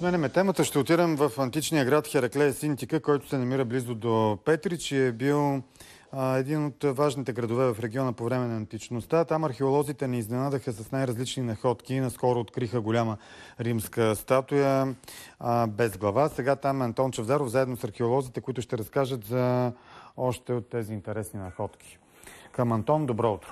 Сменяме темата. Ще отидем в античния град Хераклея Синтика, който се намира близо до Петрич и е бил а, един от важните градове в региона по време на античността. Там археолозите ни изненадаха с най-различни находки. Наскоро откриха голяма римска статуя а, без глава. Сега там е Антон Чавзаров заедно с археолозите, които ще разкажат за още от тези интересни находки. Към Антон, добро утро!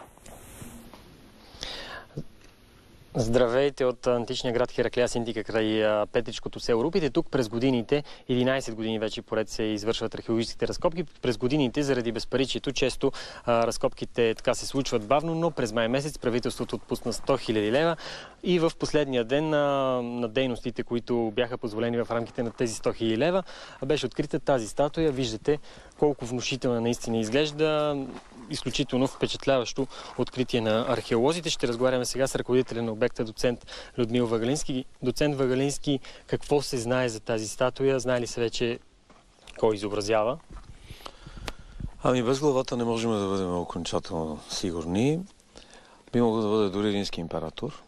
Здравейте от античния град Хераклея Синтика край Петричкото село Рупите. Тук през годините, 11 години вече поред се извършват археологическите разкопки. През годините, заради безпаричието, често а, разкопките така се случват бавно, но през май месец правителството отпусна 100 000 лева и в последния ден на, на дейностите, които бяха позволени в рамките на тези 100 000 лева, беше открита тази статуя. Виждате колко внушителна наистина изглежда изключително впечатляващо откритие на археолозите. Ще разговаряме сега с ръководителя на обекта, доцент Людмил Вагалински. Доцент Вагалински, какво се знае за тази статуя? Знае ли се вече кой изобразява? Ами без главата не можем да бъдем окончателно сигурни. Би могло да бъде дори римски император.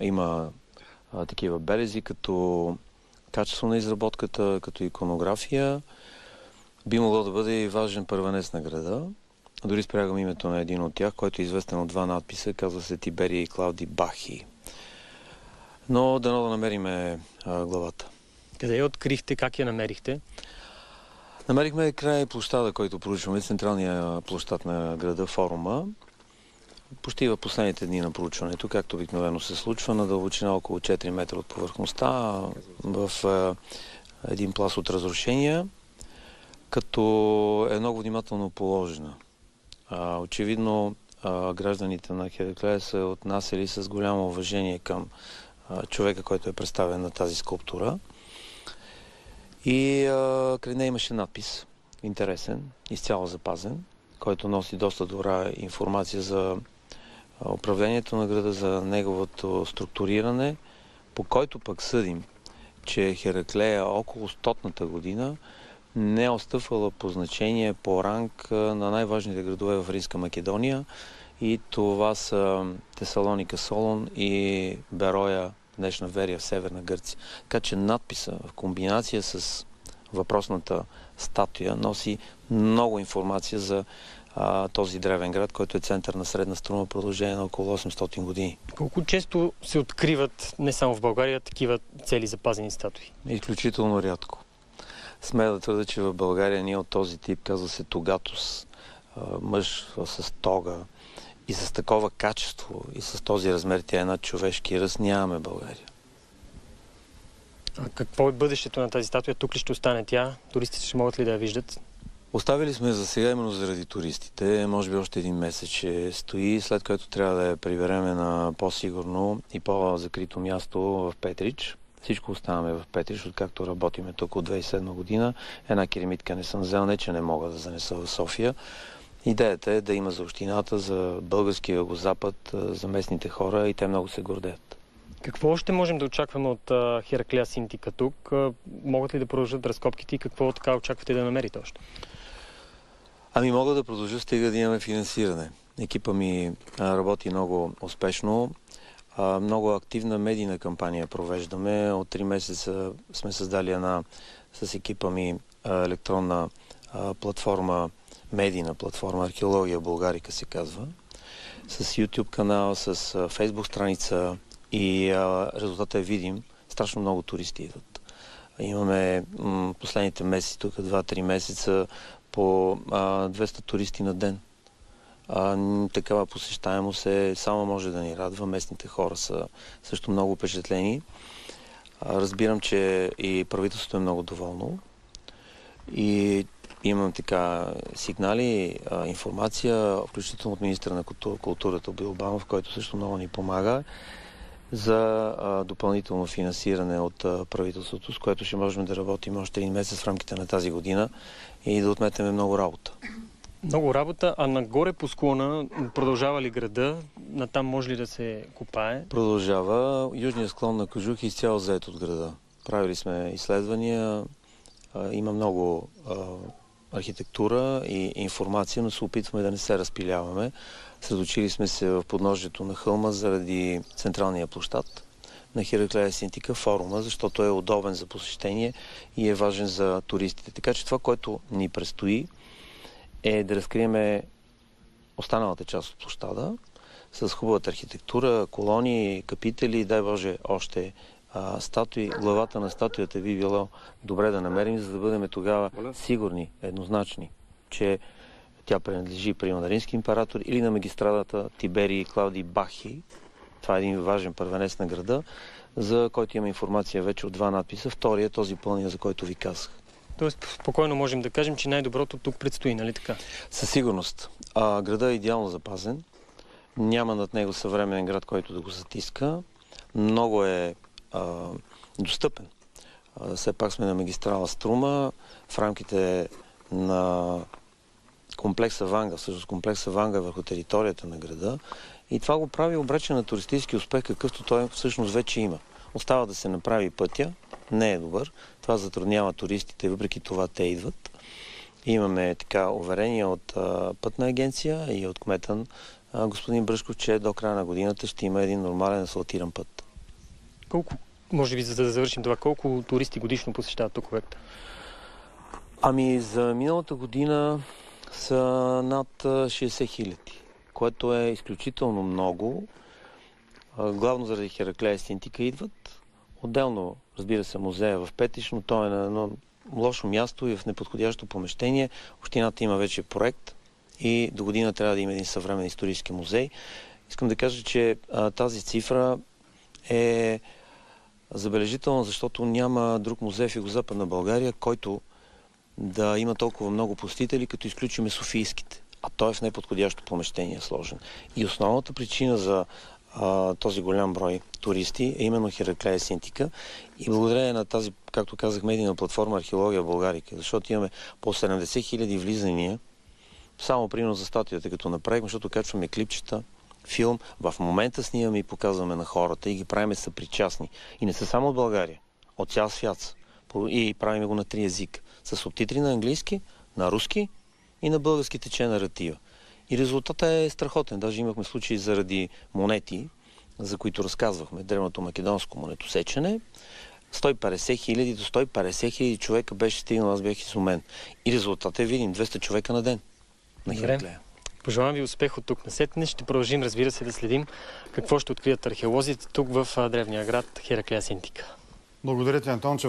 Има а, такива белези като качество на изработката, като иконография. Би могло да бъде и важен първенец на града. Дори спрягам името на един от тях, който е известен от два надписа, казва се Тиберия и Клауди Бахи. Но дано да намериме а, главата. Къде я открихте? Как я намерихте? Намерихме край площада, който проучваме, централния площад на града, форума. Почти в последните дни на проучването, както обикновено се случва, на дълбочина около 4 метра от повърхността, в един плас от разрушения, като е много внимателно положена. Очевидно гражданите на Хераклея са отнасяли с голямо уважение към човека, който е представен на тази скулптура. И а, край нея имаше надпис, интересен, изцяло запазен, който носи доста добра информация за управлението на града, за неговото структуриране, по който пък съдим, че Хераклея около стотната година не е отстъпвала по значение, по ранг на най-важните градове в Римска Македония и това са Тесалоника Солон и Бероя, днешна Верия в Северна Гърция. Така че надписа в комбинация с въпросната статуя носи много информация за а, този древен град, който е център на средна струна продължение на около 800 години. Колко често се откриват не само в България такива цели запазени статуи? Изключително рядко. Смея да твърда, че в България ние от този тип, казва се Тогатус, мъж с тога и с такова качество и с този размер, тя е над човешки ръст, нямаме България. А какво е бъдещето на тази статуя? Тук ли ще остане тя? Туристите ще могат ли да я виждат? Оставили сме за сега именно заради туристите. Може би още един месец ще стои, след което трябва да я прибереме на по-сигурно и по-закрито място в Петрич. Всичко оставаме в Петриш, откакто работиме тук от 2007 година. Една керамитка не съм взел, не че не мога да занеса в София. Идеята е да има за общината, за българския югозапад, за местните хора и те много се гордеят. Какво още можем да очакваме от Хераклея Синтика тук? Могат ли да продължат разкопките и какво така очаквате да намерите още? Ами мога да продължа, стига да имаме финансиране. Екипа ми работи много успешно. Много активна медийна кампания провеждаме. От 3 месеца сме създали една с екипа ми електронна платформа, медийна платформа, археология Българика се казва, с YouTube канал, с Facebook страница и резултатът е видим. Страшно много туристи идват. Имаме последните месеци, тук 2-3 месеца, по 200 туристи на ден. А, такава посещаемост е, само може да ни радва. Местните хора са също много впечатлени. А, разбирам, че и правителството е много доволно. И имам така сигнали, а, информация, включително от министра на културата Бил Обамов, който също много ни помага за а, допълнително финансиране от а, правителството, с което ще можем да работим още един месец в рамките на тази година и да отметеме много работа. Много работа, а нагоре по склона продължава ли града? Натам може ли да се копае? Продължава. Южният склон на Кожух е изцяло заед от града. Правили сме изследвания, има много архитектура и информация, но се опитваме да не се разпиляваме. Средочили сме се в подножието на хълма заради централния площад. на Хераклея Синтика форума, защото е удобен за посещение и е важен за туристите. Така че това, което ни предстои е да разкриеме останалата част от площада с хубавата архитектура, колонии, капители, дай Боже, още а, статуи. Главата на статуята би било добре да намерим, за да бъдем тогава сигурни, еднозначни, че тя принадлежи примерно на римски император или на магистрадата Тиберий Клауди Бахи. Това е един важен първенец на града, за който има информация вече от два надписа. Втория е този пълния, за който ви казах. Тоест, спокойно можем да кажем, че най-доброто тук предстои, нали така? Със сигурност. А, града е идеално запазен. Няма над него съвременен град, който да го затиска. Много е а, достъпен. А, все пак сме на магистрала Струма. В рамките на комплекса Ванга, всъщност комплекса Ванга е върху територията на града. И това го прави обречен на туристически успех, какъвто той всъщност вече има. Остава да се направи пътя, не е добър. Това затруднява туристите, въпреки това те идват. Имаме така уверение от а, пътна агенция и от кметън а, господин Бръшков, че до края на годината ще има един нормален асфалтиран път. Колко, може би за да завършим това, колко туристи годишно посещават тук обекта? Ами за миналата година са над 60 хиляди, което е изключително много. Главно заради Хераклея Синтика идват. Отделно, разбира се, музея в Петиш, но той е на едно лошо място и в неподходящо помещение. Общината има вече проект и до година трябва да има един съвременен исторически музей. Искам да кажа, че а, тази цифра е забележителна, защото няма друг музей в Югозападна България, който да има толкова много посетители, като изключиме Софийските. А той е в неподходящо помещение сложен. И основната причина за а, този голям брой туристи е именно Хераклея Синтика. И благодарение на тази, както казах, медийна платформа Археология Българика, защото имаме по 70 хиляди влизания, само примерно за статията, като направихме, защото качваме клипчета, филм, в момента снимаме и показваме на хората и ги правиме съпричастни. И не са само от България, от цял свят. И правиме го на три езика. С субтитри на английски, на руски и на български тече наратива. И резултатът е страхотен. Даже имахме случаи заради монети, за които разказвахме. Древното македонско монетосечене. 150 хиляди до 150 хиляди човека беше стигнал, аз бях изумен. И резултатът е видим. 200 човека на ден. На Хераклея. Пожелавам ви успех от тук на сетне. Ще продължим, разбира се, да следим какво ще открият археолозите тук в древния град Хераклея Синтика. Благодаря ти, Антон, че